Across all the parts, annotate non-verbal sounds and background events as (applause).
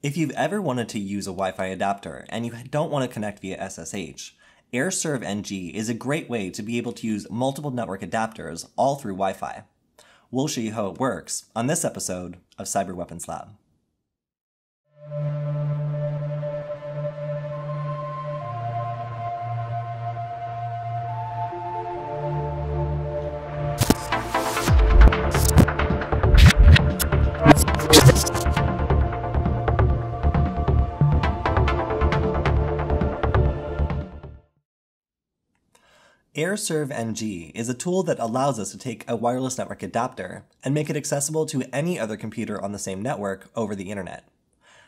If you've ever wanted to use a Wi-Fi adapter and you don't want to connect via SSH, Airserv-ng is a great way to be able to use multiple network adapters all through Wi-Fi. We'll show you how it works on this episode of Cyber Weapons Lab. Airserv-ng is a tool that allows us to take a wireless network adapter and make it accessible to any other computer on the same network over the internet.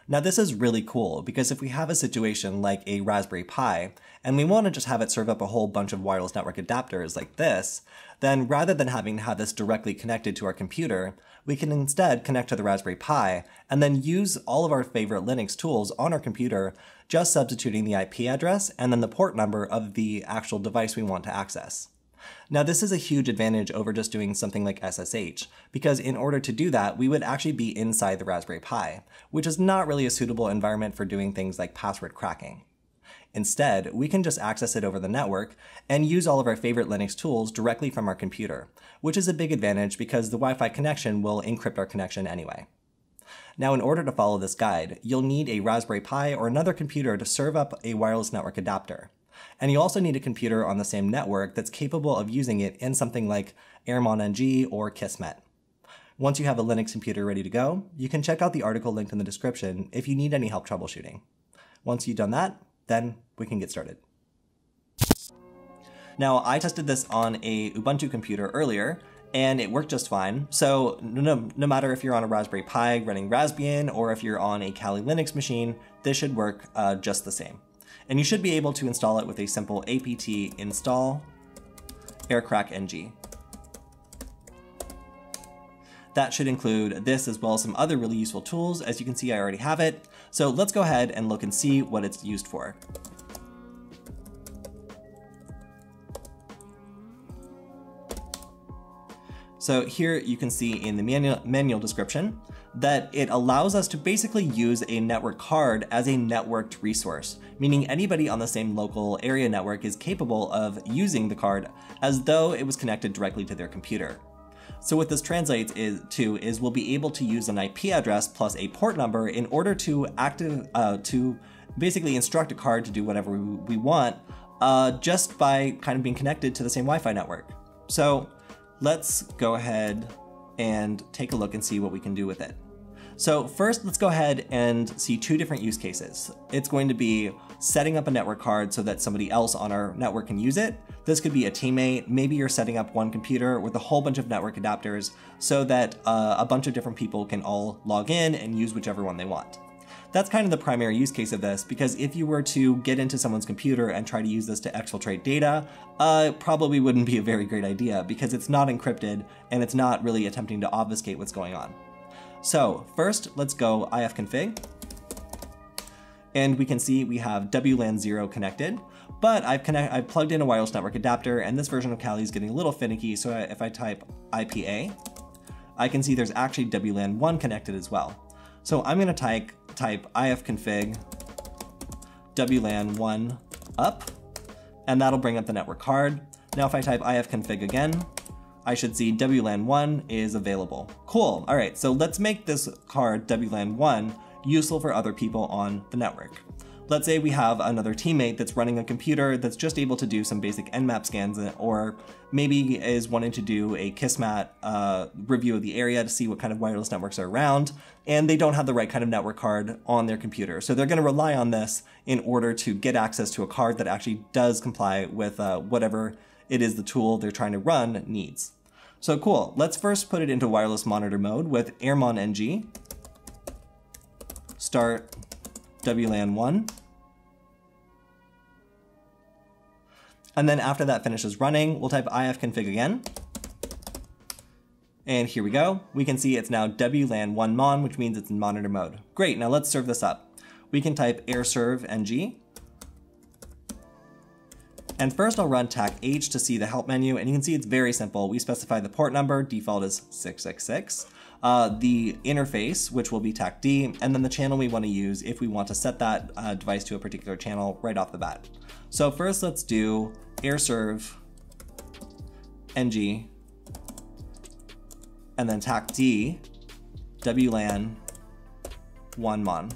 Now this is really cool because if we have a situation like a Raspberry Pi and we want to just have it serve up a whole bunch of wireless network adapters like this, then rather than having to have this directly connected to our computer, we can instead connect to the Raspberry Pi and then use all of our favorite Linux tools on our computer, just substituting the IP address and then the port number of the actual device we want to access. Now this is a huge advantage over just doing something like SSH, because in order to do that, we would actually be inside the Raspberry Pi, which is not really a suitable environment for doing things like password cracking. Instead, we can just access it over the network and use all of our favorite Linux tools directly from our computer, which is a big advantage because the Wi-Fi connection will encrypt our connection anyway. Now, in order to follow this guide, you'll need a Raspberry Pi or another computer to serve up a wireless network adapter. And you also need a computer on the same network that's capable of using it in something like Airmon NG or Kismet. Once you have a Linux computer ready to go, you can check out the article linked in the description if you need any help troubleshooting. Once you've done that, then we can get started. Now, I tested this on a Ubuntu computer earlier, and it worked just fine. So no, no matter if you're on a Raspberry Pi running Raspbian or if you're on a Kali Linux machine, this should work uh, just the same. And you should be able to install it with a simple apt install aircrackng. That should include this as well as some other really useful tools. As you can see, I already have it. So let's go ahead and look and see what it's used for. So here you can see in the manual, manual description that it allows us to basically use a network card as a networked resource, meaning anybody on the same local area network is capable of using the card as though it was connected directly to their computer. So what this translates is, to is we'll be able to use an IP address plus a port number in order to active uh, to basically instruct a card to do whatever we, we want uh, just by kind of being connected to the same Wi-Fi network. So let's go ahead and take a look and see what we can do with it. So first, let's go ahead and see two different use cases. It's going to be setting up a network card so that somebody else on our network can use it. This could be a teammate. Maybe you're setting up one computer with a whole bunch of network adapters so that uh, a bunch of different people can all log in and use whichever one they want. That's kind of the primary use case of this because if you were to get into someone's computer and try to use this to exfiltrate data, uh, probably wouldn't be a very great idea because it's not encrypted and it's not really attempting to obfuscate what's going on. So first, let's go ifconfig. And we can see we have WLAN 0 connected, but I've, connect I've plugged in a wireless network adapter and this version of Kali is getting a little finicky. So if I type IPA, I can see there's actually WLAN 1 connected as well. So I'm gonna type, type ifconfig WLAN 1 up, and that'll bring up the network card. Now if I type ifconfig again, I should see WLAN1 is available. Cool, all right, so let's make this card WLAN1 useful for other people on the network. Let's say we have another teammate that's running a computer that's just able to do some basic Nmap scans or maybe is wanting to do a Kismet uh, review of the area to see what kind of wireless networks are around, and they don't have the right kind of network card on their computer. So they're going to rely on this in order to get access to a card that actually does comply with uh, whatever it is the tool they're trying to run needs. So cool, let's first put it into wireless monitor mode with airmon ng, Start WLAN 1. And then after that finishes running, we'll type ifconfig again. And here we go. We can see it's now WLAN 1 mon, which means it's in monitor mode. Great, now let's serve this up. We can type airserv-ng and first I'll run TAC H to see the help menu, and you can see it's very simple. We specify the port number, default is 666. uh, the interface, which will be tac D, and then the channel we want to use if we want to set that uh, device to a particular channel right off the bat. So first let's do airserve ng and then tac D WLAN 1 mon.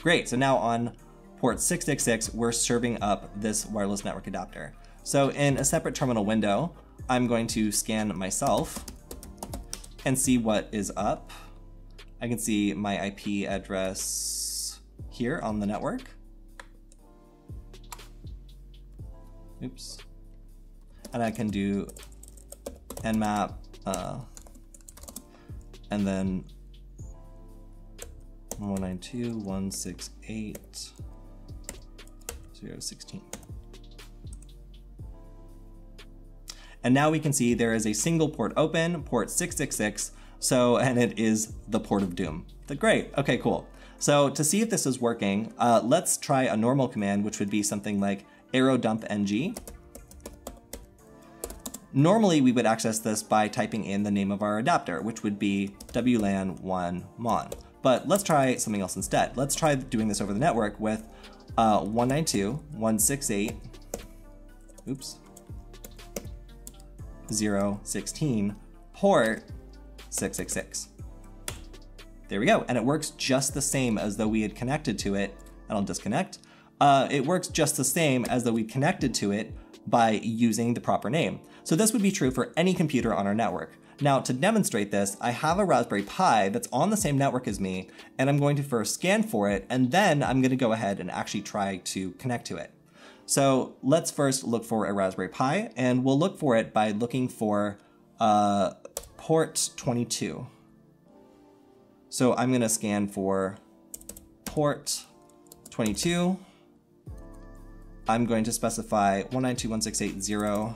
Great, so now on port 666, we're serving up this wireless network adapter. So in a separate terminal window, I'm going to scan myself and see what is up. I can see my IP address here on the network. Oops. And I can do nmap uh, and then 192.168.016. And now we can see there is a single port open, port 666, so, (laughs) and it is the port of doom. The, great, okay, cool. So to see if this is working, uh, let's try a normal command, which would be something like airodump-ng. Normally we would access this by typing in the name of our adapter, which would be WLAN1 mon. But let's try something else instead. Let's try doing this over the network with uh, 192.168, oops, 016 port 666. There we go, and it works just the same as though we had connected to it, and I'll disconnect. Uh, it works just the same as though we connected to it by using the proper name. So this would be true for any computer on our network. Now to demonstrate this, I have a Raspberry Pi that's on the same network as me, and I'm going to first scan for it, and then I'm gonna go ahead and actually try to connect to it. So let's first look for a Raspberry Pi, and we'll look for it by looking for uh, port 22. So I'm gonna scan for port 22. I'm going to specify 192.168.0,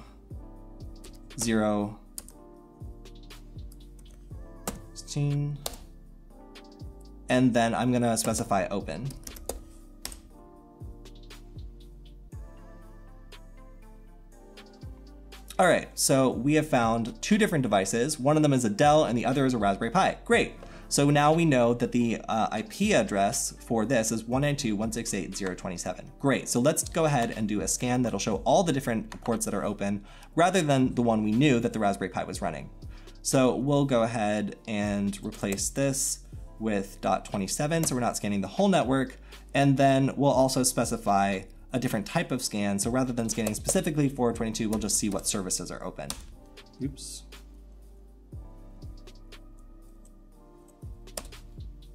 16, and then I'm gonna specify open. All right, so we have found two different devices. One of them is a Dell and the other is a Raspberry Pi. Great. So now we know that the uh, IP address for this is 192.168.027. Great, so let's go ahead and do a scan that'll show all the different ports that are open rather than the one we knew that the Raspberry Pi was running. So we'll go ahead and replace this with .27 so we're not scanning the whole network and then we'll also specify a different type of scan. So rather than scanning specifically for 22, we'll just see what services are open. Oops.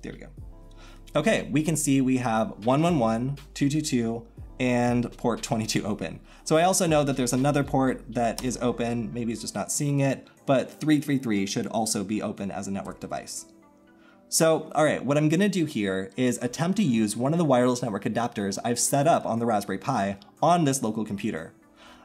There we go. Okay, we can see we have 111, 222, and port 22 open. So I also know that there's another port that is open, maybe it's just not seeing it, but 333 should also be open as a network device. So, all right, what I'm gonna do here is attempt to use one of the wireless network adapters I've set up on the Raspberry Pi on this local computer.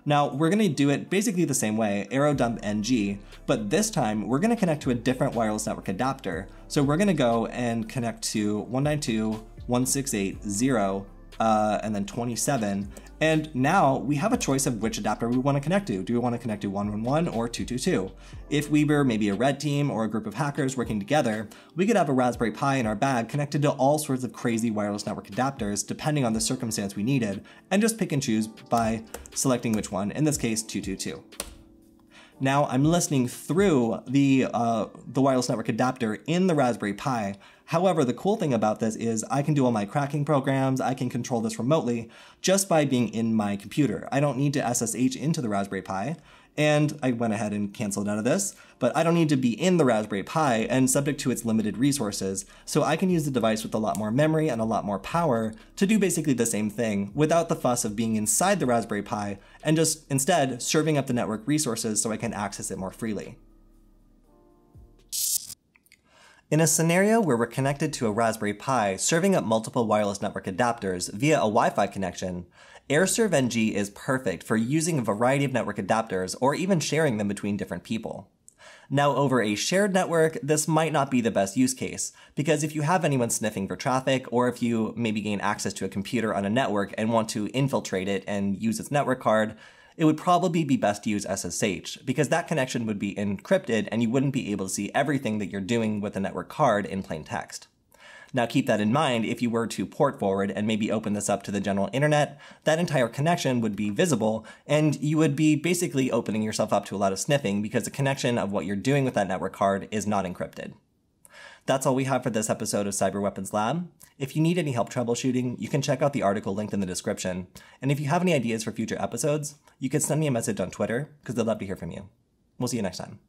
Now, we're gonna do it basically the same way, airodump-ng, but this time we're gonna connect to a different wireless network adapter. So we're gonna go and connect to 192.168.0 uh, and then 27. And now we have a choice of which adapter we want to connect to. Do we want to connect to 111 or 222? If we were maybe a red team or a group of hackers working together, we could have a Raspberry Pi in our bag connected to all sorts of crazy wireless network adapters depending on the circumstance we needed, and just pick and choose by selecting which one, in this case 222. Now I'm listening through the, uh, the wireless network adapter in the Raspberry Pi. However, the cool thing about this is I can do all my cracking programs, I can control this remotely just by being in my computer. I don't need to SSH into the Raspberry Pi. And I went ahead and canceled out of this, but I don't need to be in the Raspberry Pi and subject to its limited resources, so I can use the device with a lot more memory and a lot more power to do basically the same thing without the fuss of being inside the Raspberry Pi and just instead serving up the network resources so I can access it more freely. In a scenario where we're connected to a Raspberry Pi serving up multiple wireless network adapters via a Wi-Fi connection, Airserv-ng is perfect for using a variety of network adapters or even sharing them between different people. Now over a shared network, this might not be the best use case, because if you have anyone sniffing for traffic, or if you maybe gain access to a computer on a network and want to infiltrate it and use its network card, it would probably be best to use SSH because that connection would be encrypted and you wouldn't be able to see everything that you're doing with the network card in plain text. Now keep that in mind, if you were to port forward and maybe open this up to the general internet, that entire connection would be visible and you would be basically opening yourself up to a lot of sniffing because the connection of what you're doing with that network card is not encrypted. That's all we have for this episode of Cyber Weapons Lab. If you need any help troubleshooting, you can check out the article linked in the description. And if you have any ideas for future episodes, you can send me a message on Twitter because I'd love to hear from you. We'll see you next time.